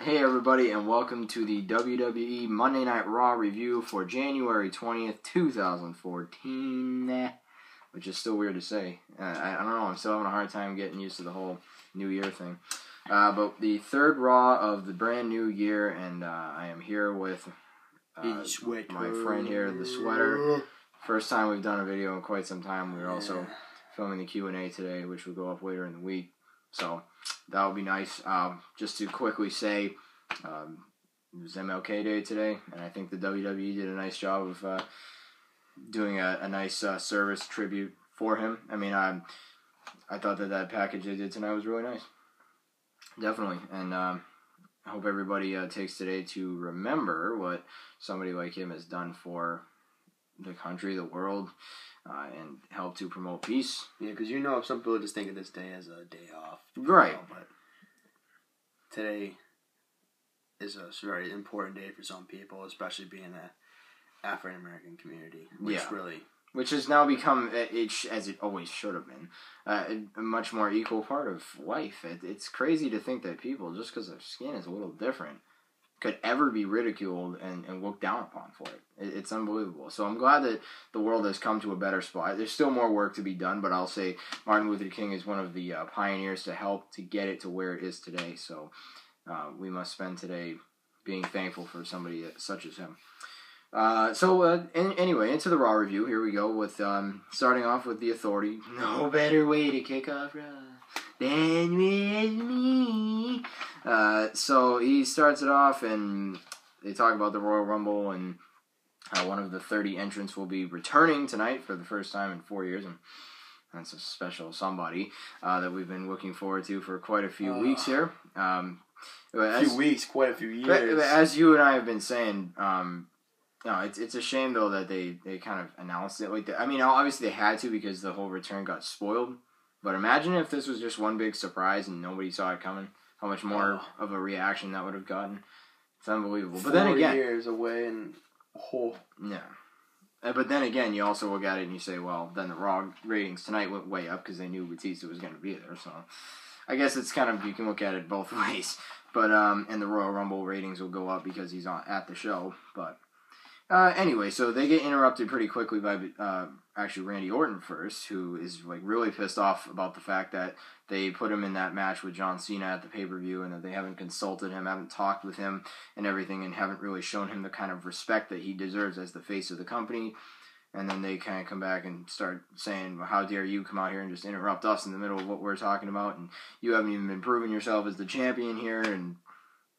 Hey everybody, and welcome to the WWE Monday Night Raw review for January twentieth, two thousand fourteen. Which is still weird to say. Uh, I, I don't know. I'm still having a hard time getting used to the whole New Year thing. Uh, but the third Raw of the brand new year, and uh, I am here with uh, my friend here, the Swetter. First time we've done a video in quite some time. We're also filming the Q and A today, which will go up later in the week. So that would be nice. Um, just to quickly say, um, it was MLK Day today, and I think the WWE did a nice job of uh, doing a, a nice uh, service tribute for him. I mean, I I thought that that package they did tonight was really nice. Definitely, and um, I hope everybody uh, takes today to remember what somebody like him has done for the country, the world, uh, and help to promote peace. Yeah, because you know, some people just think of this day as a day off. Right. Know, but today is a very important day for some people, especially being a African American community, which Yeah. really which has now become uh, it as it always should have been uh, a much more equal part of life. It, it's crazy to think that people, just because their skin is a little different, could ever be ridiculed and, and looked down upon for it. it. It's unbelievable. So I'm glad that the world has come to a better spot. There's still more work to be done, but I'll say Martin Luther King is one of the uh, pioneers to help to get it to where it is today. So uh, we must spend today being thankful for somebody that, such as him. Uh, so uh, an- anyway, into the Raw review. Here we go with um, starting off with the Authority. No better way to kick off Raw than with me. Uh, so he starts it off, and they talk about the Royal Rumble, and how one of the thirty entrants will be returning tonight for the first time in four years, and that's a special somebody uh, that we've been looking forward to for quite a few Ah. weeks here. Um, a as- few weeks, quite a few years. as you and I have been saying, um, no, it's it's a shame though that they, they kind of announced it like that. I mean, obviously they had to because the whole return got spoiled. But imagine if this was just one big surprise and nobody saw it coming. How much more of a reaction that would have gotten. It's unbelievable. But then again, years away and whole. yeah. Uh, But then again, you also look at it and you say, well, then the Raw ratings tonight went way up because they knew Batista was going to be there. So I guess it's kind of you can look at it both ways. But um, and the Royal Rumble ratings will go up because he's on at the show. But uh, anyway, so they get interrupted pretty quickly by uh, actually Randy Orton first, who is like really pissed off about the fact that they put him in that match with John Cena at the pay per view and that they haven't consulted him, haven't talked with him, and everything, and haven't really shown him the kind of respect that he deserves as the face of the company. And then they kind of come back and start saying, well, "How dare you come out here and just interrupt us in the middle of what we're talking about? And you haven't even been proving yourself as the champion here. And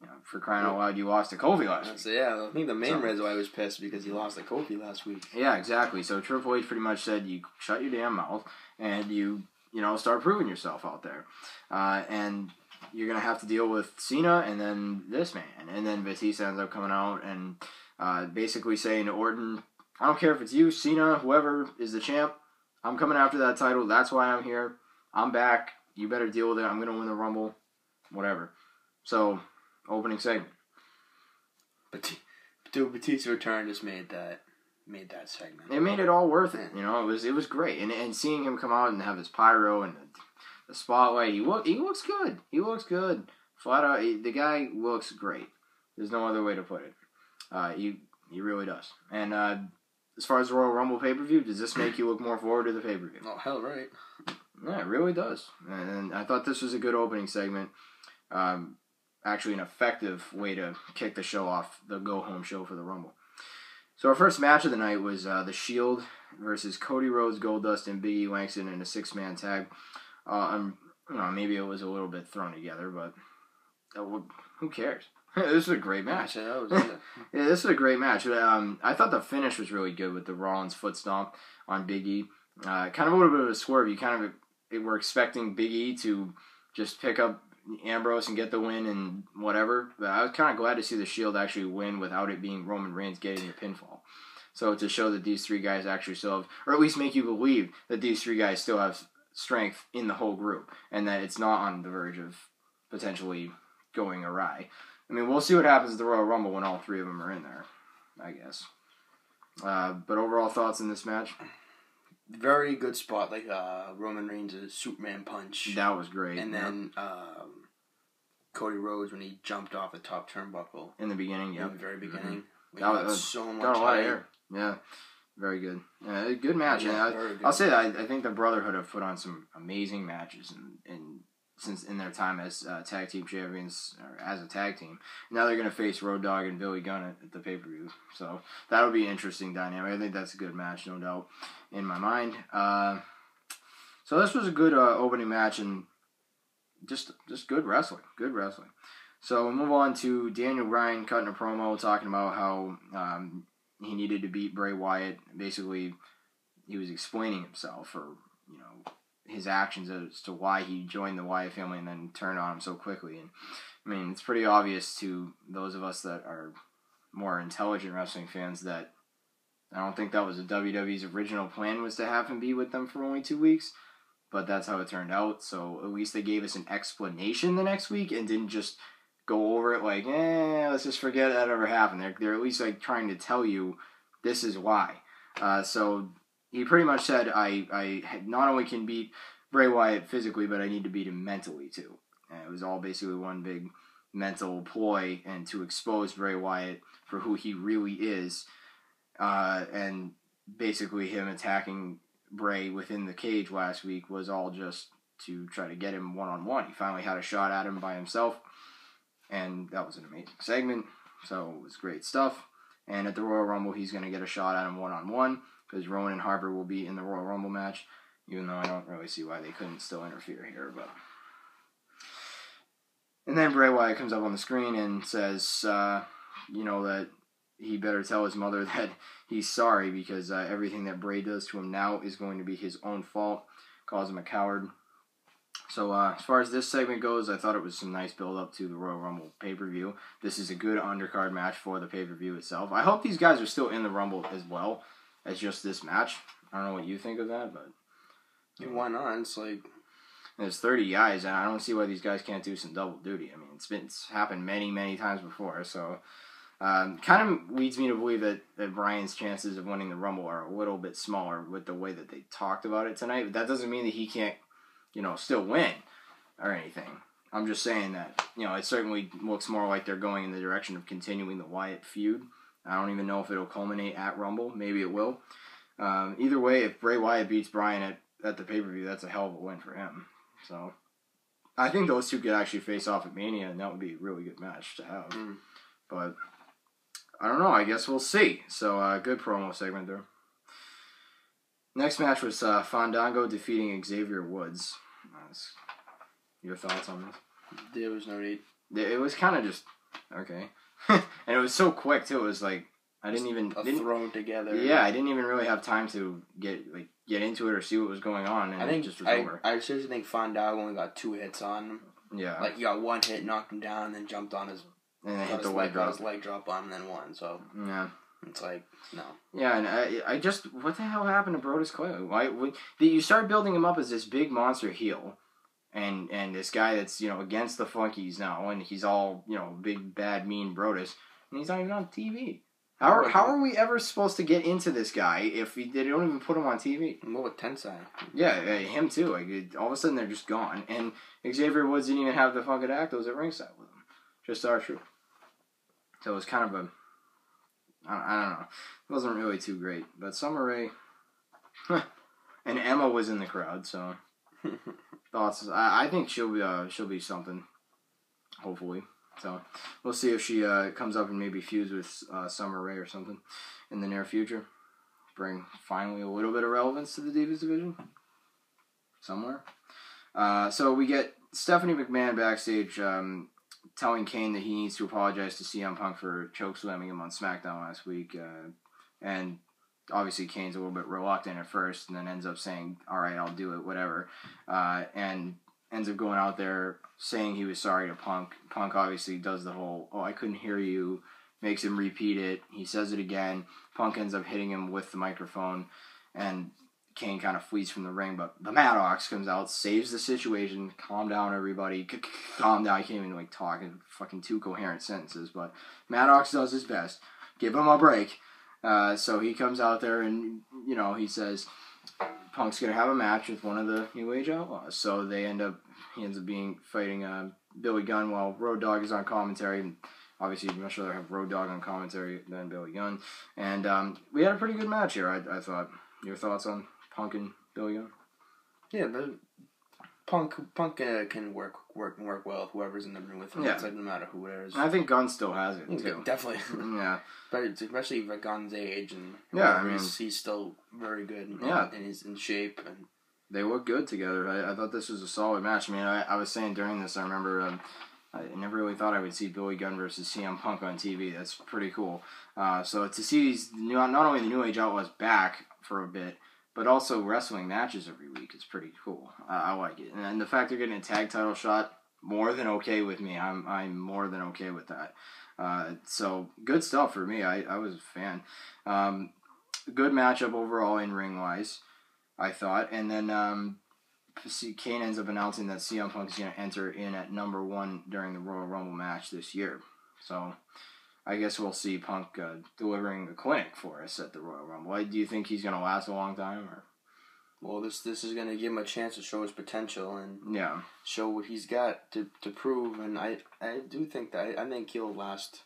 you know, for crying out loud, you lost to Kofi last week." So yeah, I think the main So- reason why he was pissed because he lost to Kofi last week. Yeah, exactly. So Triple H pretty much said, "You shut your damn mouth and you, you know, start proving yourself out there." Uh, and you're gonna have to deal with Cena and then this man, and then Batista ends up coming out and uh, basically saying to Orton, "I don't care if it's you, Cena, whoever is the champ. I'm coming after that title. That's why I'm here. I'm back. You better deal with it. I'm gonna win the Rumble, whatever." So, opening segment. But dude, Batista return just made that made that segment. it made it all worth it. You know, it was it was great, and and seeing him come out and have his pyro and the, the spotlight, he look he looks good. He looks good. Flat out, he, the guy looks great. There's no other way to put it. Uh, he he really does. And uh, as far as the Royal Rumble pay per view, does this make you look more forward to the pay per view? Oh hell right. Yeah, it really does. And I thought this was a good opening segment. Um, actually, an effective way to kick the show off, the go home show for the Rumble. So our first match of the night was uh, the Shield versus Cody Rhodes, Goldust, and Biggie E Langston in a six man tag. Uh, um, you know, maybe it was a little bit thrown together, but uh, who cares? this was a great match. Match. That was yeah. This is a great match. Um, I thought the finish was really good with the Rollins foot stomp on Big E. Uh, kind of a little bit of a swerve. You kind of were expecting Big E to just pick up Ambrose and get the win and whatever. But I was kind of glad to see the Shield actually win without it being Roman Reigns getting the pinfall. So to show that these three guys actually still have, or at least make you believe that these three guys still have strength in the whole group, and that it's not on the verge of potentially going awry. I mean, we'll see what happens at the Royal Rumble when all three of them are in there, I guess. Uh, but overall thoughts in this match? Very good spot, like uh, Roman Reigns' Superman punch, That was great. and then um, Cody Rhodes when he jumped off the top turnbuckle in the beginning. Yeah, the very beginning. Like, That got was- so much got a lot of air. Yeah, very good. Good match. Yeah, I, good I'll say that I, I think the Brotherhood have put on some amazing matches and and since in their time as uh, tag team champions or as a tag team. Now they're gonna face Road Dogg and Billy Gunn at, at the pay per view. So that'll be an interesting dynamic. I think that's a good match, no doubt, in my mind. Uh, so this was a good uh, opening match and just just good wrestling. Good wrestling. So we move on to Daniel Bryan cutting a promo talking about how um, he needed to beat Bray Wyatt. Basically, he was explaining himself or you know his actions as to why he joined the Wyatt family and then turned on him so quickly. And I mean, it's pretty obvious to those of us that are more intelligent wrestling fans that I don't think that was a WWE's original plan was to have him be with them for only two weeks. But that's how it turned out. So at least they gave us an explanation the next week and didn't just go over it like, eh, let's just forget that ever happened. They're, they're at least like trying to tell you this is why. Uh, so he pretty much said, I, I not only can beat Bray Wyatt physically, but I need to beat him mentally too. And it was all basically one big mental ploy and to expose Bray Wyatt for who he really is. Uh, and basically him attacking Bray within the cage last week was all just to try to get him one on one. He finally had a shot at him by himself, and that was an amazing segment. So it was great stuff. And at the Royal Rumble, he's going to get a shot at him one on one because Rowan and Harper will be in the Royal Rumble match. Even though I don't really see why they couldn't still interfere here, but. And then Bray Wyatt comes up on the screen and says, uh, you know, that he better tell his mother that he's sorry because uh, everything that Bray does to him now is going to be his own fault. Calls him a coward. So uh, as far as this segment goes, I thought it was some nice build up to the Royal Rumble pay per view. This is a good undercard match for the pay per view itself. I hope these guys are still in the Rumble as well as just this match. I don't know what you think of that, but Yeah, why not? It's like there's 30 guys, and I don't see why these guys can't do some double duty. I mean, it's been it's happened many, many times before, so um, kind of leads me to believe that, that Bryan's chances of winning the Rumble are a little bit smaller with the way that they talked about it tonight. But that doesn't mean that he can't, you know, still win or anything. I'm just saying that, you know, it certainly looks more like they're going in the direction of continuing the Wyatt feud. I don't even know if it'll culminate at Rumble. Maybe it will. Um, either way, if Bray Wyatt beats Brian at, at the pay per view, that's a hell of a win for him. So I think those two could actually face off at Mania, and that would be a really good match to have. Mm. But I don't know. I guess we'll see. So uh, good promo segment there. Next match was uh, Fandango defeating Xavier Woods. That's- your thoughts on this? there was no need. It was kind of just okay, and it was so quick too. It was like I didn't even didn't, thrown together. yeah I didn't even really have time to get like get into it or see what was going on, and I think it just was I, over. I seriously think Fandango only got two hits on him. Yeah, Like he got one hit, knocked him down, and then jumped on his, and then hit the leg, drop. his leg drop on, him, and then won. So Yeah. it's like no. Yeah, and I, I just what the hell happened to Brodus Clay? Why would you start building him up as this big monster heel, and and this guy that's you know against the Funkies now, and he's all you know big bad mean Brodus, and he's not even on TV. How are, how are we ever supposed to get into this guy if we, they don't even put him on TV? What with Tensai? Yeah, him too. Like all of a sudden they're just gone, and Xavier Woods didn't even have the Funkadactyls at ringside with him. Just R-Truth. So it was kind of a, I, I don't know, it wasn't really too great. But Summer Rae, and Emma was in the crowd, so thoughts. I, I think she'll be uh, she'll be something, hopefully. So we'll see if she uh, comes up and maybe fuse with uh, Summer Rae or something in the near future. Bring finally a little bit of relevance to the Divas division somewhere. Uh, so we get Stephanie McMahon backstage um, telling Kane that he needs to apologize to CM Punk for choke slamming him on SmackDown last week, uh, and obviously Kane's a little bit reluctant at first, and then ends up saying, "All right, I'll do it, whatever," uh, and ends up going out there saying he was sorry to Punk. Punk obviously does the whole, "Oh, I couldn't hear you." Makes him repeat it. He says it again. Punk ends up hitting him with the microphone, and Kane kind of flees from the ring, but the Maddox comes out, saves the situation. Calm down, everybody. Calm down. I can't even like talk in fucking two coherent sentences, but Maddox does his best. Give him a break. Uh, so he comes out there and you know he says Punk's gonna have a match with one of the New Age Outlaws. So they end up he ends up being fighting uh, Billy Gunn while Road Dogg is on commentary. And obviously, you'd much rather have Road Dogg on commentary than Billy Gunn. And um, we had a pretty good match here, I, I thought. Your thoughts on Punk and Billy Gunn? Yeah, but Punk Punk uh, can work work work well with whoever's in the room with him. Yeah. It's like no matter who it is. And I think Gunn still has it, too. Definitely. yeah. But it's especially for Gunn's age and Yeah, I mean- he's, he's still very good. And, Yeah. and he's in shape and they look good together. I, I thought this was a solid match. I mean, I, I was saying during this, I remember um, I never really thought I would see Billy Gunn versus CM Punk on TV. That's pretty cool. Uh, so to see these new, not only the New Age Outlaws back for a bit, but also wrestling matches every week is pretty cool. Uh, I like it, and, the fact they're getting a tag title shot more than okay with me. I'm I'm more than okay with that. Uh, so good stuff for me. I, I was a fan. Um, good matchup overall in ring wise. I thought, and then um, see, Kane ends up announcing that CM Punk is going to enter in at number one during the Royal Rumble match this year. So, I guess we'll see Punk uh, delivering a clinic for us at the Royal Rumble. Do you think he's going to last a long time? Or well, this this is going to give him a chance to show his potential and yeah, show what he's got to, to prove. And I I do think that I, think he'll last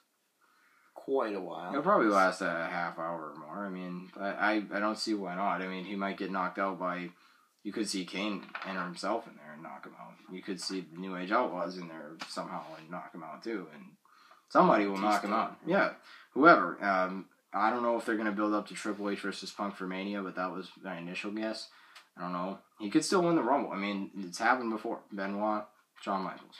quite a while. he'll probably last a half hour or more. I mean, I, I I don't see why not. I mean, he might get knocked out by. You could see Kane enter himself in there and knock him out. You could see the New Age Outlaws in there somehow and knock him out too. And somebody will knock him out. Yeah, whoever. Um, I don't know if they're going to build up to Triple H versus Punk for Mania, but that was my initial guess. I don't know. He could still win the Rumble. I mean, it's happened before. Benoit, Shawn Michaels.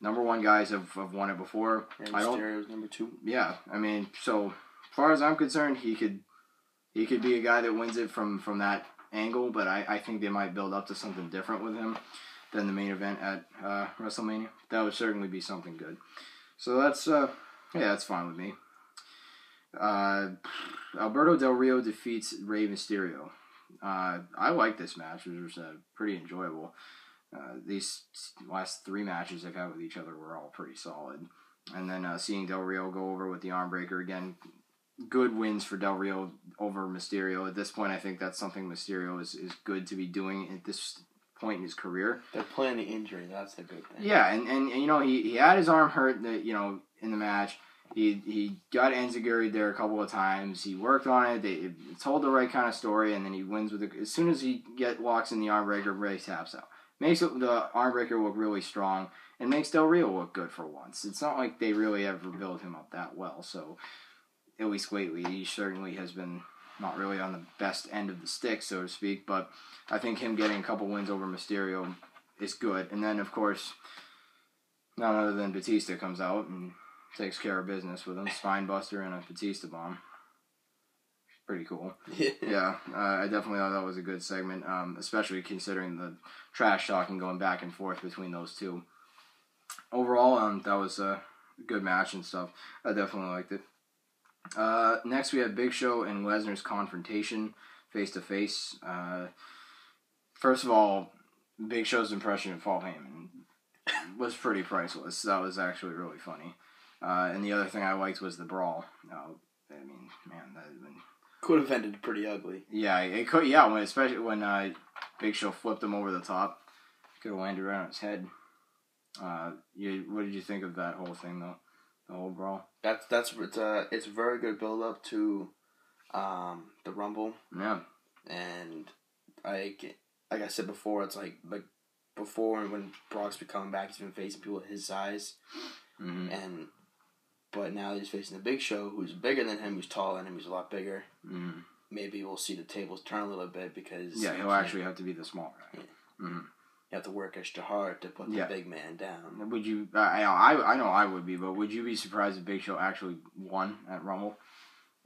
Number one guys have, have won it before. And I Mysterio's number two. yeah, I mean, so as far as I'm concerned, he could he could be a guy that wins it from from that angle, but I, I think they might build up to something different with him than the main event at uh, WrestleMania. That would certainly be something good. So that's uh yeah, that's fine with me. Uh, Alberto Del Rio defeats Rey Mysterio. Uh, I like this match. It was uh, pretty enjoyable. Uh, these last three matches they've had with each other were all pretty solid. And then uh, seeing Del Rio go over with the armbreaker again, good wins for Del Rio over Mysterio. At this point, I think that's something Mysterio is, is good to be doing at this point in his career. They're playing the injury. That's the good thing. Yeah, and, and, and you know he, he had his arm hurt. That you know in the match, he he got enziguri'd there a couple of times. He worked on it. They it told the right kind of story, and then he wins with it. As soon as he get walks in the armbreaker, Rey taps out. Makes it, the armbreaker look really strong, and makes Del Rio look good for once. It's not like they really ever build him up that well. So at least lately, he certainly has been not really on the best end of the stick, so to speak. But I think him getting a couple wins over Mysterio is good. And then, of course, none other than Batista comes out and takes care of business with him. Spinebuster and a Batista bomb. Pretty cool. Yeah, uh, I definitely thought that was a good segment, um, especially considering the trash talking going back and forth between those two. Overall, um, that was a good match and stuff. I definitely liked it. Uh, next, we have Big Show and Lesnar's confrontation face to face. First of all, Big Show's impression of Paul Heyman was pretty priceless. That was actually really funny. Uh, and the other thing I liked was the brawl. Uh, I mean, man, that when, Could have ended pretty ugly. yeah, it could, yeah, when especially when uh, Big Show flipped him over the top, could have landed right on his head. Uh, you, what did you think of that whole thing though? The whole brawl. That's that's it's a it's a very good build up to um, the Rumble, Yeah, and like like I said before, it's like like before when Brock's been coming back, he's been facing people his size, hmm and but now he's facing the Big Show, who's bigger than him, who's taller than him, who's a lot bigger. hmm Maybe we'll see the tables turn a little bit because yeah, he'll actually have to be the small guy. hmm you have to work extra hard to put the Yeah. big man down. Would you? I, I I know I would be, but would you be surprised if Big Show actually won at Rumble?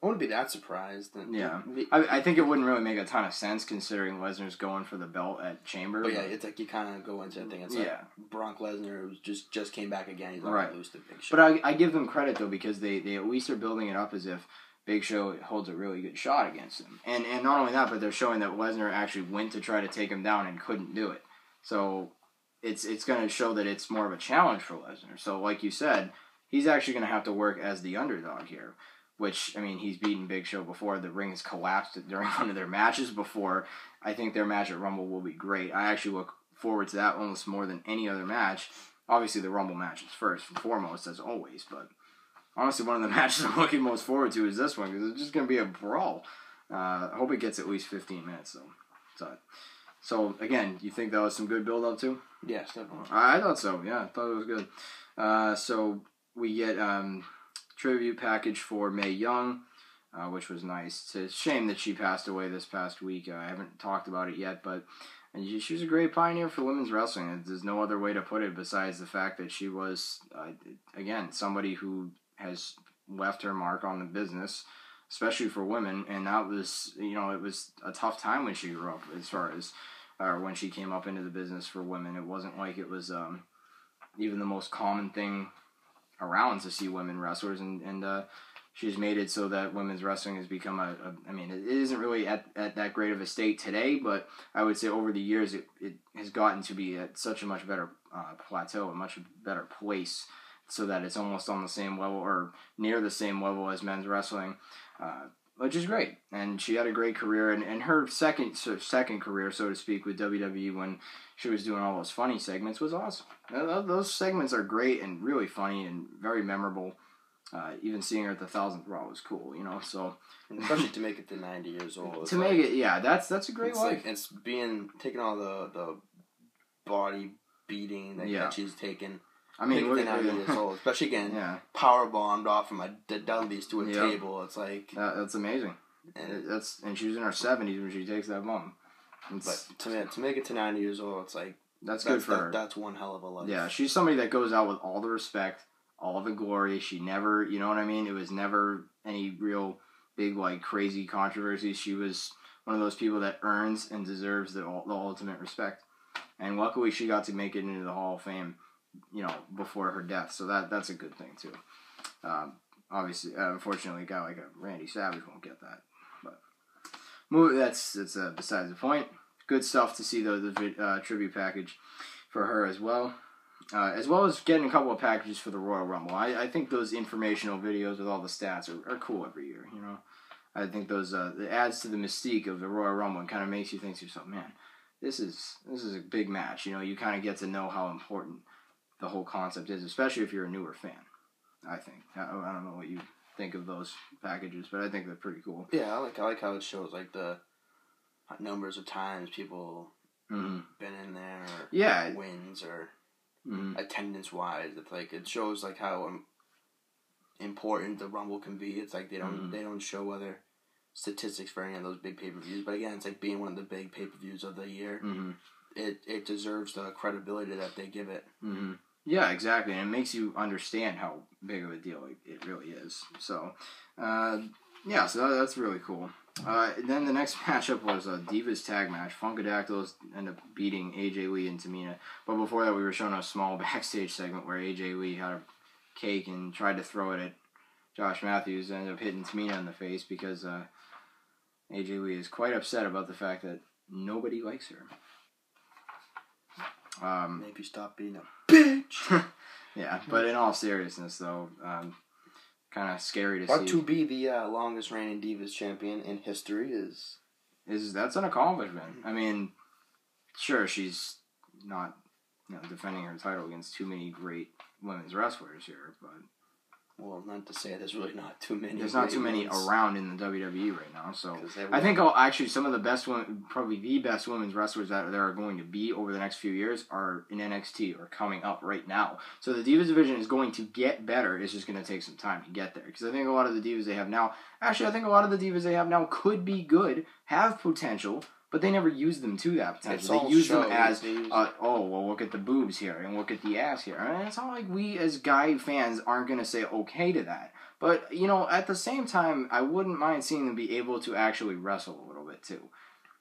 I wouldn't be that surprised. Yeah. the- I, I think it wouldn't really make a ton of sense considering Lesnar's going for the belt at Chamber. But yeah, it's like you kind of go into that thing. It's like Yeah. Brock Lesnar just just came back again. He's not Right. lose to Big Show. But I, I give them credit though because they, they at least are building it up as if Big Show holds a really good shot against him. And and not only that, but they're showing that Lesnar actually went to try to take him down and couldn't do it. So it's it's going to show that it's more of a challenge for Lesnar. So like you said, he's actually going to have to work as the underdog here. Which I mean, he's beaten Big Show before. The ring has collapsed during one of their matches before. I think their match at Rumble will be great. I actually look forward to that almost more than any other match. obviously the Rumble match is first and foremost as always, but honestly, one of the matches I'm looking most forward to is this one because it's just going to be a brawl. Uh, I hope it gets at least 15 minutes though. So, so again, you think that was some good build up too? Yes, definitely. I thought so. Yeah, I thought it was good. Uh, so we get um, tribute package for Mae Young, uh, which was nice. It's a shame that she passed away this past week. Uh, I haven't talked about it yet, but and she was a great pioneer for women's wrestling. There's no other way to put it besides the fact that she was, uh, again, somebody who has left her mark on the business, especially for women. And that was, you know, it was a tough time when she grew up as far as, or when she came up into the business for women. It wasn't like it was um, even the most common thing around to see women wrestlers. And, and uh, she's made it so that women's wrestling has become a, a I mean, it isn't really at, at that great of a state today, but I would say over the years it, it has gotten to be at such a much better uh, plateau, a much better place so that it's almost on the same level or near the same level as men's wrestling, uh, which is great. And she had a great career, and, and her second so second career, so to speak, with WWE when she was doing all those funny segments was awesome. Those segments are great and really funny and very memorable. Uh, even seeing her at the thousandth Raw was cool, you know. So especially to make it to ninety years old. To like, make it, yeah, that's that's a great it's life. Like, it's being taking all the the body beating that, yeah. that she's taken I mean, look at years old, especially again, yeah. power bombed off from a the Dudleys to a yep. table. It's like that, that's amazing. And that's and she was in her seventies when she takes that bump. It's, but to to make it to ninety years old, it's like that's, that's good for that, her. That's one hell of a life. Yeah, she's somebody that goes out with all the respect, all the glory. She never, you know what I mean. It was never any real big like crazy controversies. She was one of those people that earns and deserves the the ultimate respect. And luckily, she got to make it into the Hall of Fame you know, before her death. So that that's a good thing too. Um, obviously, uh, unfortunately, a guy like a Randy Savage won't get that. But movie, that's that's uh, besides the point. Good stuff to see though the uh, tribute package for her as well. Uh, as well as getting a couple of packages for the Royal Rumble. I, I think those informational videos with all the stats are, are cool every year. You know, I think those uh, it adds to the mystique of the Royal Rumble and kind of makes you think to yourself, man, this is this is a big match. You know, you kind of get to know how important the whole concept is, especially if you're a newer fan. I think I, I don't know what you think of those packages, but I think they're pretty cool. Yeah, I like I like how it shows like the numbers of times people mm-hmm. been in there. Or yeah, wins or mm-hmm. attendance wise. It's like it shows like how um, important the Rumble can be. It's like they don't mm-hmm. they don't show other statistics for any of those big pay per views, but again, it's like being one of the big pay per views of the year. Mm-hmm. It it deserves the credibility that they give it. Yeah, exactly, and it makes you understand how big of a deal it, really is. So, uh, yeah, so that's really cool. Uh, then the next matchup was a Divas tag match. Funkadactyls end up beating AJ Lee and Tamina. But before that, we were shown a small backstage segment where AJ Lee had a cake and tried to throw it at Josh Matthews. And ended up hitting Tamina in the face because uh, AJ Lee is quite upset about the fact that nobody likes her. Um, Maybe stop being a bitch. yeah, but in all seriousness, though, um, kind of scary to but see. to be the uh, longest reigning Divas champion in history is is that's an accomplishment. I mean, sure, she's not you know defending her title against too many great women's wrestlers here, but well, not to say there's really not too many. There's not too many ones. around in the WWE right now. So I think oh, actually some of the best women, probably the best women's wrestlers that there are going to be over the next few years are in NXT or coming up right now. So the Divas division is going to get better. It's just going to take some time to get there because I think a lot of the Divas they have now, actually I think a lot of the Divas they have now could be good, have potential, but they never use them to that potential. They use them as, uh, oh, well, look at the boobs here and look at the ass here. And it's not like we as guy fans aren't going to say okay to that. But, you know, at the same time, I wouldn't mind seeing them be able to actually wrestle a little bit, too.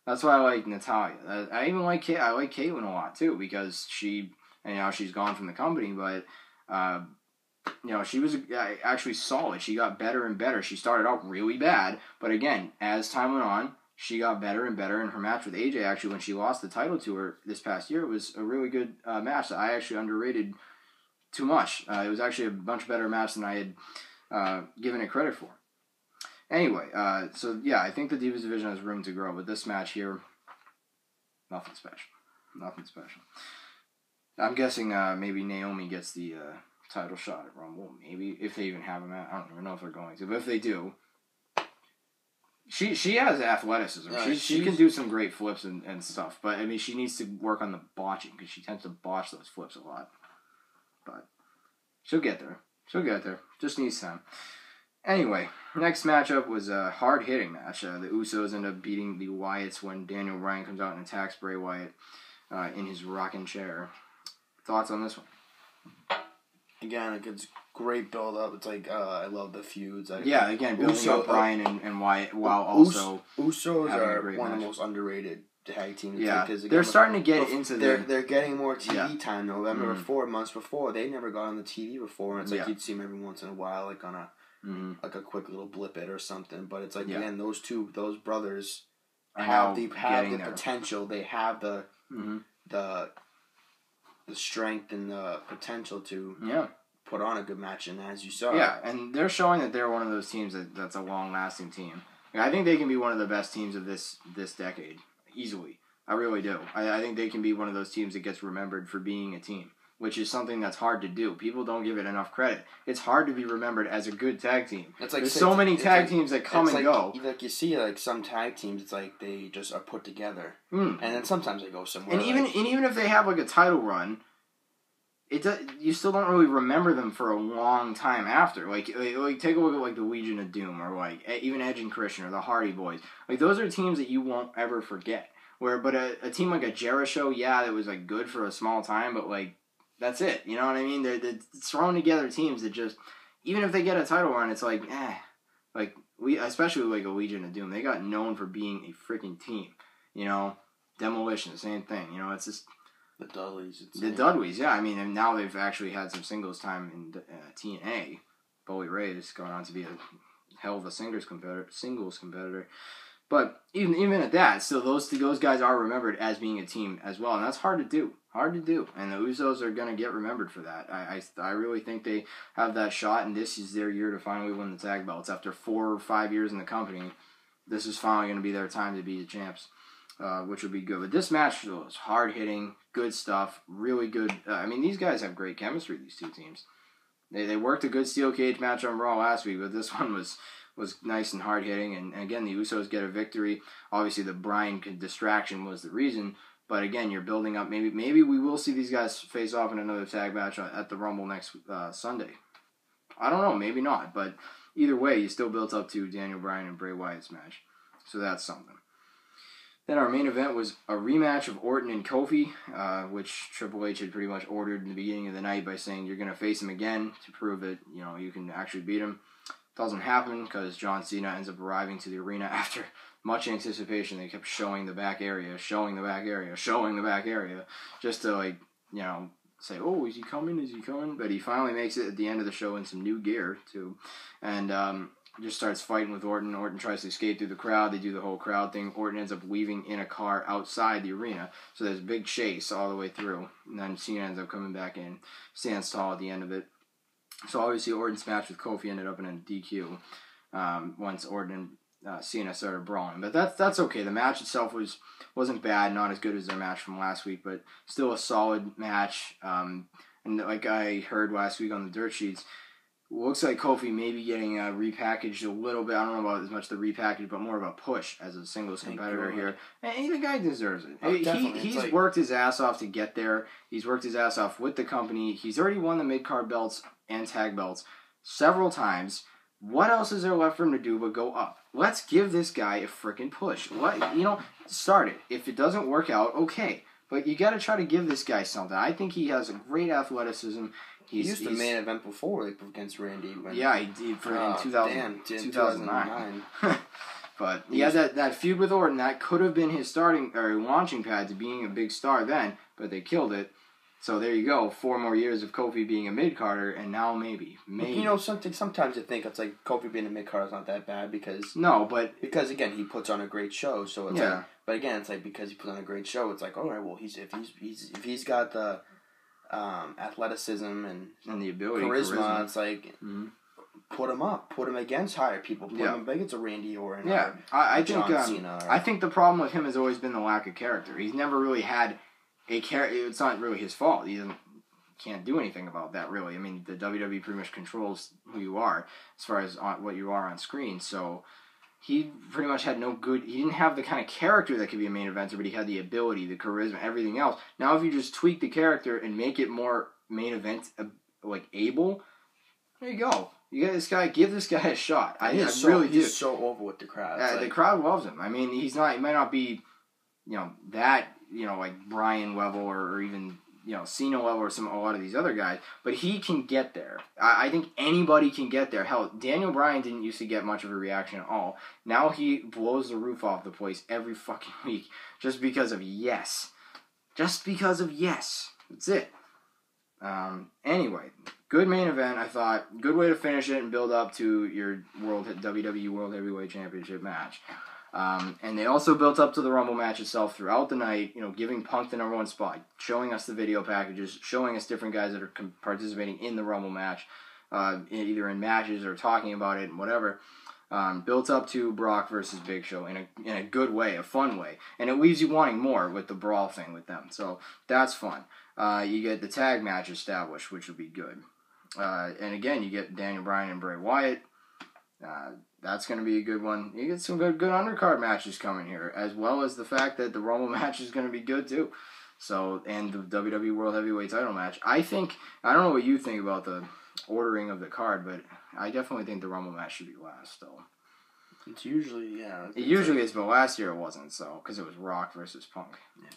That's why I like Natalya. I, even like Kate, I like Kaitlyn a lot, too, because she, you know, she's gone from the company, but, uh, you know, she was actually solid. She got better and better. She started out really bad, but again, as time went on, she got better and better. And her match with AJ, actually, when she lost the title to her this past year, was a really good uh, match that I actually underrated too much. Uh, it was actually a much better match than I had uh, given it credit for. Anyway, uh, so yeah, I think the Divas division has room to grow, but this match here, nothing special. Nothing special. I'm guessing uh, maybe Naomi gets the uh, title shot at Rumble. Maybe if they even have a match. I don't even know if they're going to, but if they do, she she has athleticism. Uh, she she can do some great flips and, and stuff. But I mean, she needs to work on the botching because she tends to botch those flips a lot. But she'll get there. She'll get there. Just needs time. Anyway, next matchup was a hard hitting match. Uh, the Usos end up beating the Wyatts when Daniel Bryan comes out and attacks Bray Wyatt uh, in his rocking chair. Thoughts on this one? Again, like it's great build up. It's like uh, I love the feuds. I, Yeah, again, building Uso- up Bryan and, and Wyatt while also Usos are one of the most underrated tag teams. yeah, because they're starting to get into They're the they're getting more TV Yeah. time though. I remember Mhm. four months before they never got on the TV before. And it's like Yeah. you'd see them every once in a while, like on a Mhm. like a quick little blip it or something. But it's like Yeah. again, those two those brothers have the have the there. potential. They have the Mhm. the the strength and the potential to Yeah, put on a good match. And as you saw, yeah, and they're showing that they're one of those teams that, that's a long lasting team. I think they can be one of the best teams of this this decade easily. I really do. I, I think they can be one of those teams that gets remembered for being a team, which is something that's hard to do. People don't give it enough credit. It's hard to be remembered as a good tag team. it's like There's so many tag like- teams that come and like, go. Like you see, like some tag teams, it's like they just are put together, Mm. and then sometimes they go somewhere. And even like- and even if they have like a title run, it does, you still don't really remember them for a long time after. Like, like like take a look at like the Legion of Doom or like even Edge and Christian or the Hardy Boys. Like those are teams that you won't ever forget. Where but a, a team like a Jeri-Show, yeah, that was like good for a small time, but like that's it. You know what I mean? They're, they're thrown together teams that just even if they get a title run, it's like eh, like we especially like a Legion of Doom, they got known for being a freaking team. You know, Demolition, the same thing. You know, it's just the Dudleys, the Dudleys, yeah. I mean, and now they've actually had some singles time in uh, TNA. Bully Ray is going on to be a hell of a singles competitor. Singles competitor, but even even at that, still those those guys are remembered as being a team as well, and that's hard to do. Hard to do, and the Usos are going to get remembered for that. I, I I really think they have that shot, and this is their year to finally win the tag belts after four or five years in the company. This is finally going to be their time to be the champs uh, which would be good. But this match was hard hitting, good stuff, really good. Uh, I mean, these guys have great chemistry. These two teams. They they worked a good steel cage match on Raw last week, but this one was was nice and hard hitting. And, and again, the Usos get a victory. Obviously, the Bryan distraction was the reason. But again, you're building up. Maybe maybe we will see these guys face off in another tag match at the Rumble next uh, Sunday. I don't know, maybe not. But either way, you still built up to Daniel Bryan and Bray Wyatt's match, so that's something. Then our main event was a rematch of Orton and Kofi, uh, which Triple H had pretty much ordered in the beginning of the night by saying you're going to face him again to prove that you know you can actually beat him. Doesn't happen because John Cena ends up arriving to the arena after much anticipation. They kept showing the back area, showing the back area, showing the back area, just to like you know say, oh, is he coming? Is he coming? But he finally makes it at the end of the show in some new gear too, and um, just starts fighting with Orton. Orton tries to escape through the crowd. They do the whole crowd thing. Orton ends up leaving in a car outside the arena. So there's a big chase all the way through. And then Cena ends up coming back in, stands tall at the end of it. So obviously Orton's match with Kofi ended up in a DQ um, once Orton and uh, Cena started brawling. But that's that's okay. The match itself was wasn't bad, not as good as their match from last week, but still a solid match. Um, and like I heard last week on the dirt sheets, looks like Kofi may be getting uh, repackaged a little bit. I don't know about as much the repackage, but more of a push as a singles Thank competitor God. here. And the guy deserves it. Oh, he, definitely. He's like- worked his ass off to get there. He's worked his ass off with the company. He's already won the mid card belts and tag belts several times. What else is there left for him to do but go up? Let's give this guy a freaking push. What you know, start it. If it doesn't work out, okay. But you got to try to give this guy something. I think he has a great athleticism. He He's, used the he's- main event before, like against Randy. When, yeah, he did for Oh, in ah, 2000, damn, in 2009. 2009. but he had that, that feud with Orton that could have been his starting or launching pad to being a big star then, but they killed it. So there you go, four more years of Kofi being a mid carder, and now maybe, maybe You know, something. Sometimes you think it's like Kofi being a mid card is not that bad because no, but because again he puts on a great show. So it's Yeah. like, but again it's like because he puts on a great show, it's like all right, well he's if he's he's if he's got the um, athleticism and and the ability, charisma, it's like Mhm. put him up, put him against higher people, put Yeah. him against a Randy Orton, Yeah, or I, I think um, Cena. Or, I think the problem with him has always been the lack of character. He's never really had It's not really his fault. He can't do anything about that really. I mean, the WWE pretty much controls who you are as far as on, what you are on screen. So he pretty much had no good. He didn't have the kind of character that could be a main eventer, but he had the ability, the charisma, everything else. Now, if you just tweak the character and make it more main event uh, like able, there you go. You got this guy. Give this guy a shot. I, I so, really do. He's so over with the crowd. Uh, like, the crowd loves him. I mean, he's not. He might not be, you know, that you know like Bryan level or, or even you know Cena level or some a lot of these other guys, but he can get there. I, I think anybody can get there. Hell, Daniel Bryan didn't used to get much of a reaction at all. Now he blows the roof off the place every fucking week just because of yes, just because of yes. That's it. Um, anyway, good main event. I thought good way to finish it and build up to your world WWE World Heavyweight Championship match. Um, and they also built up to the Rumble match itself throughout the night, you know, giving Punk the number one spot, showing us the video packages, showing us different guys that are com- participating in the Rumble match, uh, either in matches or talking about it and whatever. Um, built up to Brock versus Big Show in a in a good way, a fun way, and it leaves you wanting more with the brawl thing with them. So that's fun. Uh, you get the tag match established, which will be good. Uh, and again, you get Daniel Bryan and Bray Wyatt. Uh, that's going to be a good one. You get some good good undercard matches coming here, as well as the fact that the Rumble match is going to be good too. So, and the WWE World Heavyweight Title match. I think I don't know what you think about the ordering of the card, but I definitely think the Rumble match should be last. Though it's usually yeah. it usually like, is, but last year it wasn't. So because it was Rock versus Punk. Yeah.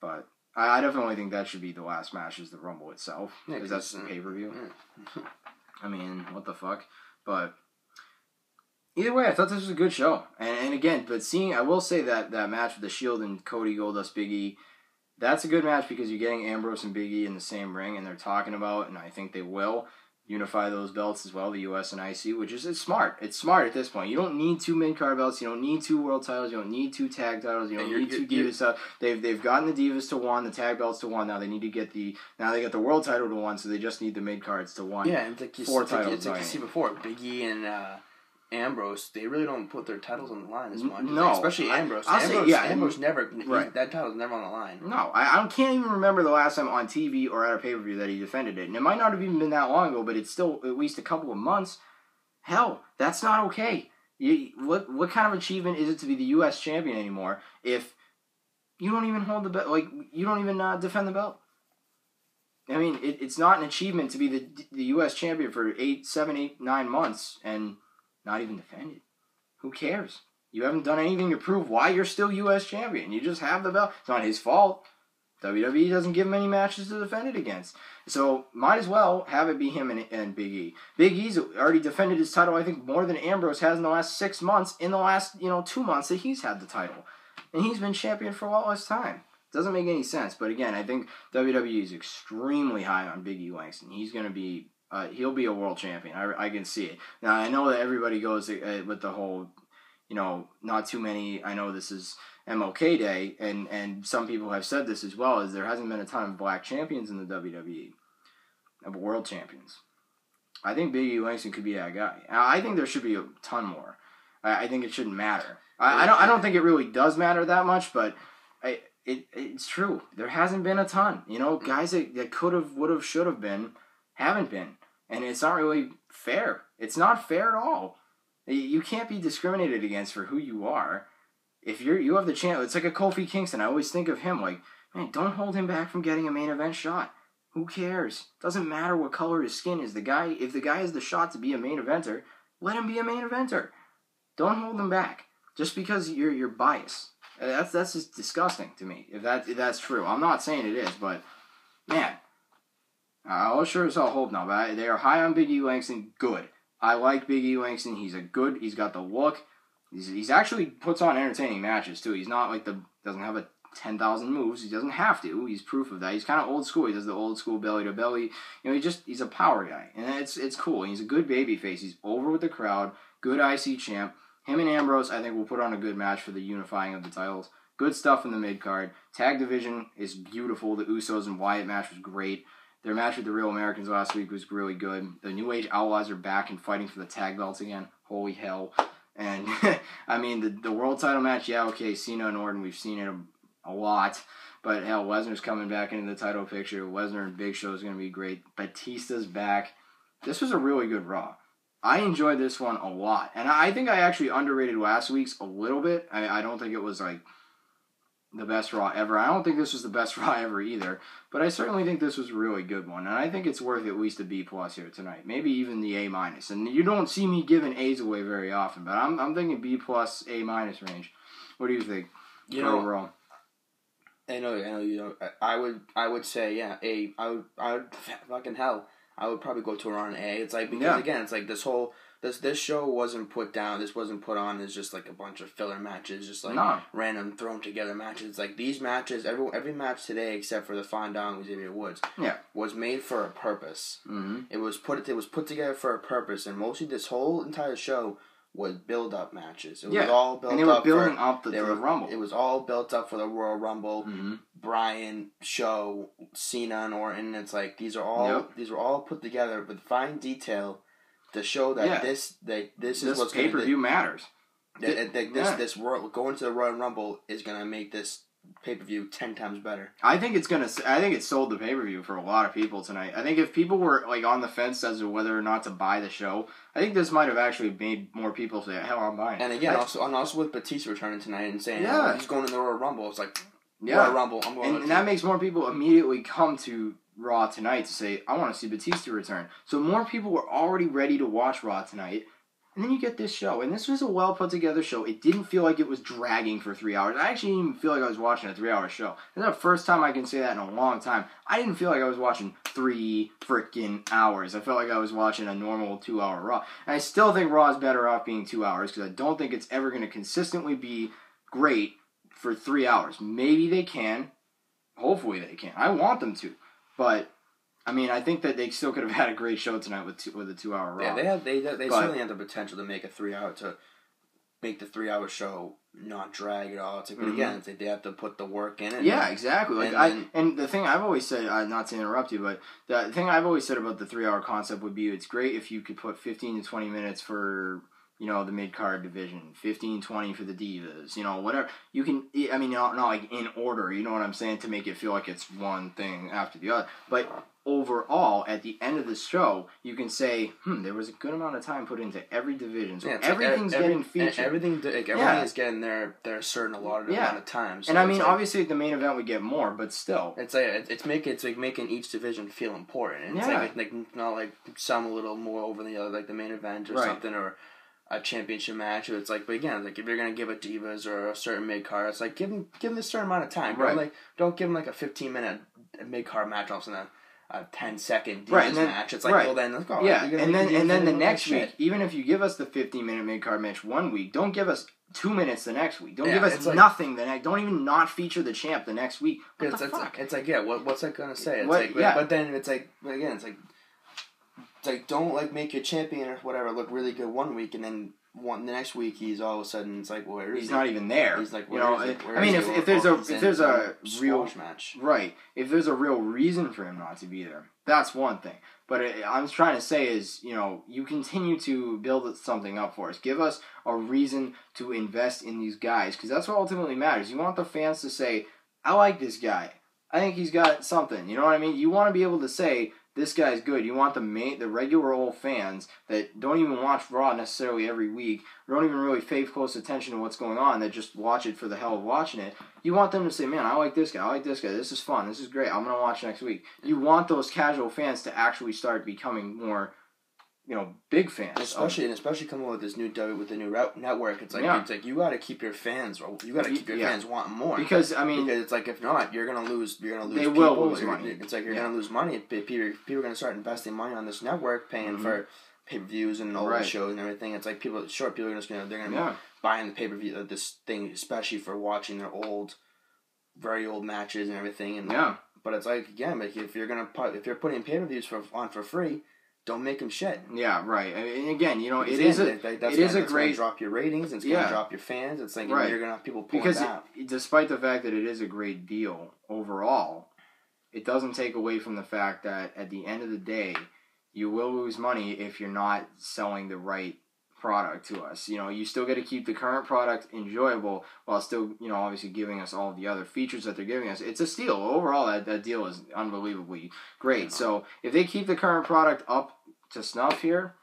But I, I definitely think that should be the last match is the Rumble itself because yeah, that's the uh, pay per view. Yeah. I mean, what the fuck? But either way, I thought this was a good show. And, and again, but seeing, I will say that that match with the Shield and Cody Goldust Big E, that's a good match because you're getting Ambrose and Big E in the same ring, and they're talking about, and I think they will unify those belts as well, the US and IC, which is it's smart. It's smart at this point. You don't need two mid card belts. You don't need two world titles. You don't need two tag titles. You don't need two Divas stuff. They've they've gotten the Divas to one, the tag belts to one. Now they need to get the now they got the world title to one, so they just need the mid cards to one. Yeah, and like you, four titles. Like, you see before, Big E and. Uh, Ambrose, they really don't put their titles on the line as much. No, especially Ambrose. I, Ambrose, say, yeah, Ambrose never. Right. That title's never on the line. No, I, I can't even remember the last time on TV or at a pay per view that he defended it. And it might not have even been that long ago, but it's still at least a couple of months. Hell, that's not okay. You, what what kind of achievement is it to be the U.S. champion anymore if you don't even hold the belt? Like you don't even uh, defend the belt. I mean, it, it's not an achievement to be the the U.S. champion for eight, seven, eight, nine months and not even defended. Who cares? You haven't done anything to prove why you're still U.S. champion. You just have the belt. It's not his fault. WWE doesn't give him any matches to defend it against. So might as well have it be him and, and Big E. Big E's already defended his title, I think, more than Ambrose has in the last six months, in the last, you know, two months that he's had the title. And he's been champion for a lot less time. Doesn't make any sense. But again, I think WWE is extremely high on Big E Langston. He's going to be uh, he'll be a world champion. I, I can see it. Now I know that everybody goes uh, with the whole, you know, not too many. I know this is MLK Day, and and some people have said this as well. Is there hasn't been a ton of black champions in the WWE, of world champions. I think Big E Langston could be that guy. I think there should be a ton more. I, I think it shouldn't matter. I, I don't. I don't think it really does matter that much, but I, it it's true. There hasn't been a ton. You know, guys that, that could have, would have, should have been haven't been. And it's not really fair. It's not fair at all. You can't be discriminated against for who you are. If you're you have the chance, it's like a Kofi Kingston. I always think of him like, man, don't hold him back from getting a main event shot. Who cares? Doesn't matter what color his skin is. The guy, if the guy has the shot to be a main eventer, let him be a main eventer. Don't hold him back just because you're you're biased. That's that's just disgusting to me. If that if that's true, I'm not saying it is, but man, I'll sure as hell hope not, but they are high on Big E Langston. Good. I like Big E Langston. He's a good. He's got the look. He's, he's actually puts on entertaining matches too. He's not like the doesn't have a ten thousand moves. He doesn't have to. He's proof of that. He's kind of old school. He does the old school belly to belly. You know, he just he's a power guy, and it's it's cool. He's a good baby face. He's over with the crowd. Good IC champ. Him and Ambrose, I think, will put on a good match for the unifying of the titles. Good stuff in the mid card. Tag division is beautiful. The Usos and Wyatt match was great. Their match with the Real Americans last week was really good. The New Age Outlaws are back and fighting for the tag belts again. Holy hell. And, I mean, the, the world title match, yeah, okay, Cena and Orton, we've seen it a, a lot. But hell, Lesnar's coming back into the title picture. Lesnar and Big Show is going to be great. Batista's back. This was a really good Raw. I enjoyed this one a lot, and I think I actually underrated last week's a little bit. I, I don't think it was like the best Raw ever. I don't think this was the best Raw ever either, but I certainly think this was a really good one, and I think it's worth at least a B plus here tonight, maybe even the A minus. And you don't see me giving A's away very often, but I'm I'm thinking B plus A minus range. What do you think? You know, overall. I know, I know. You know, I would, I would say, yeah, A. I would, I would, fucking hell. I would probably go to around A. It's like because yeah. again, it's like this whole this this show wasn't put down. This wasn't put on as just like a bunch of filler matches, just like no. random thrown together matches. Like these matches, every every match today except for the Fandango Xavier Woods, yeah, was made for a purpose. Mm-hmm. It was put it was put together for a purpose, and mostly this whole entire show was build up matches. It was all built and they were up building for, up the, the were, Rumble. It was all built up for the Royal Rumble. Mm-hmm. Bryan, Show, Cena, and Orton. It's like these are all Yep. these were all put together with fine detail to show that Yeah. this that this is This what's pay going per to view matters. that, that, that this Yeah. this Royal, going to the Royal Rumble is going to make this pay per view ten times better. I think it's gonna. I think it sold the pay per view for a lot of people tonight. I think if people were like on the fence as to whether or not to buy the show, I think this might have actually made more people say, "Hell, I'm buying." And again, I- also and also with Batista returning tonight and saying, Yeah. "Oh, he's going to the Royal Rumble," it's like yeah, Royal Rumble. I'm going. and, to and that makes more people immediately come to Raw tonight to say, "I want to see Batista return." So more people were already ready to watch Raw tonight. And then you get this show, and this was a well put together show. It didn't feel like it was dragging for three hours. I actually didn't even feel like I was watching a three hour show. It's the first time I can say that in a long time. I didn't feel like I was watching three freaking hours. I felt like I was watching a normal two hour Raw. And I still think Raw is better off being two hours because I don't think it's ever going to consistently be great for three hours. Maybe they can. Hopefully they can. I want them to. But I mean, I think that they still could have had a great show tonight with two, with a two hour. Yeah, they have they they But- certainly have the potential to make a three hour to make the three hour show not drag at all. It's like, but Mhm. again, it's like they have to put the work in it. Yeah, exactly. Like and I and the thing I've always said, uh, not to interrupt you, but the thing I've always said about the three hour concept would be it's great if you could put fifteen to twenty minutes for you know the mid card division, 15, 20 for the divas, you know whatever you can. I mean, not not like in order, you know what I'm saying, to make it feel like it's one thing after the other, but. Overall, at the end of the show, you can say, "Hmm, there was a good amount of time put into every division, so Yeah, it's like everything's every- getting featured." Everything, like everything Yeah. is getting their their certain allotted Yeah. amount of time. So and I mean, like- obviously, the main event we get more, but still, It's like it's, it's making it's like making each division feel important. It's Yeah. like, like not like some a little more over the other, like the main event or Right. something, or a championship match. It's like, but again, like if you're gonna give it divas or a certain mid card, it's like give them give them a certain amount of time. Right. Don't like don't give them like a fifteen minute mid card match, also then a 10 second divas Right, then- match. It's like, right. well then let's go. Oh, yeah, You're and then and then the next shit. week, even if you give us the 15 minute mid card match one week, don't give us two minutes the next week. Don't Yeah, give us it's like- nothing the next. Don't even not feature the champ the next week. What It's, the it's, fuck? like, it's like yeah, what what's that gonna say? It's What- like yeah. but then it's like again, it's like like don't like make your champion or whatever look really good one week and then one the next week he's all of a sudden it's like well, where is He's he? not even there. He's like you know. is he? I- mean, is if, if there's a if there's a real match. Right. If there's a real reason for him not to be there, that's one thing. But it, I'm trying to say is, you know, you continue to build something up for us. Give us a reason to invest in these guys because that's what ultimately matters. You want the fans to say, "I like this guy. I think he's got something." You know what I mean? You want to be able to say this guy's good. You want the main, the regular old fans that don't even watch Raw necessarily every week, don't even really pay close attention to what's going on. That just watch it for the hell of watching it. You want them to say, "Man, I like this guy. I like this guy. This is fun. This is great. I'm gonna watch next week." You want those casual fans to actually start becoming more, you know, big fans. Especially and especially coming with this new W with the new route network, it's like Yeah. it's like you got to keep your fans, or you got to keep your Yeah. fans wanting more. because I mean, because it's like if not, you're gonna lose. You're gonna lose. They will lose money. It's like you're Yeah. gonna lose money. People, people are gonna start investing money on this network, paying Mhm. for pay per views and all Right. the shows and everything. It's like people, sure, people are just gonna spend, they're gonna be buying the pay per view of this thing, especially for watching their old, very old matches and everything. And yeah, but it's like again, like if you're gonna put if you're putting pay per views for on for free, don't make them shit. yeah, right. I mean, and again, you know, it is a that- that's it is a great- drop your ratings. It's gonna Yeah. drop your fans. It's like Right. you're gonna have people pulling because it, despite the fact that it is a great deal overall, it doesn't take away from the fact that at the end of the day, you will lose money if you're not selling the right product to us. You know, you still get to keep the current product enjoyable while still, you know, obviously giving us all the other features that they're giving us. It's a steal. Overall, that, that deal is unbelievably great. So if they keep the current product up to snuff here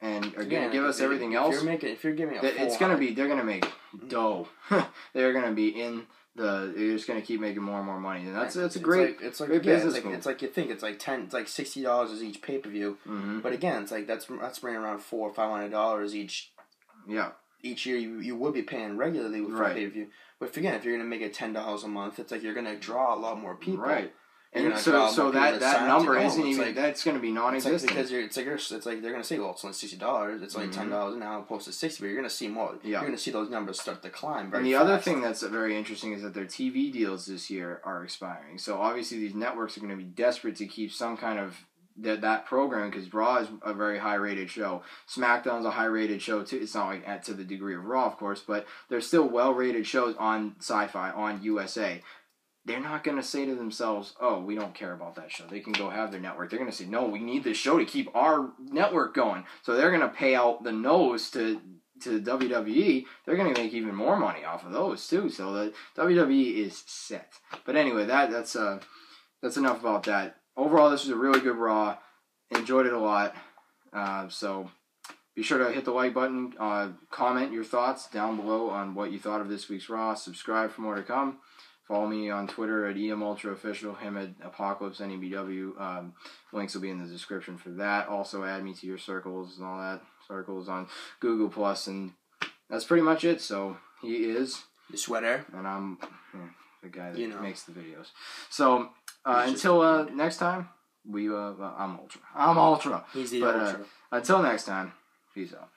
and are going to give us everything if else, You're making, if you're giving a it's going to be, they're going to make dough. they're going to be in the, they're just going to keep making more and more money. And that's, that's a It's great, Like, it's like great yeah, business It's like, it's like you think it's like ten. It's like sixty dollars is each pay per view. hmm But again, it's like that's that's bringing around four or five hundred dollars each yeah, each year. You you would be paying regularly with Right. pay per view. But if, again, if you're gonna make it ten dollars a month, it's like you're gonna draw a lot more people. right. And so, so that, that to number isn't even, like- that's going to be It's like non-existent. because you're it's like it's like they're gonna say well it's only sixty dollars it's only Mhm. ten dollars now opposed to sixty but you're gonna see more Yeah. you're gonna see those numbers start to climb And the other thing that's very interesting is that their TV deals this year are expiring. So obviously these networks are going to be desperate to keep some kind of that that program because Raw is a very high rated show. SmackDown's a high rated show too. It's not like at to the degree of Raw, of course, but they're still well rated shows on Sci-Fi on USA. They're not going to say to themselves, "Oh, we don't care about that show." They can go have their network. They're going to say, "No, we need this show to keep our network going." So they're going to pay out the nose to to WWE, they're going to make even more money off of those too. So the WWE is set. But anyway, that that's uh that's enough about that. Overall, this was a really good Raw. Enjoyed it a lot. Uh, so be sure to hit the like button. Uh, comment your thoughts down below on what you thought of this week's Raw. Subscribe for more to come. Follow me on Twitter at EM Ultra Official, him at Apocalypse NEBW. Um, links will be in the description for that. Also, add me to your circles and all that. Circles on Google Plus, and that's pretty much it. So he is, the Swetter and I'm yeah, the guy that You know. makes the videos. So uh, until uh, next time, we uh, I'm Ultra. I'm Ultra. he's the But, uh, ultra Until next time, peace out.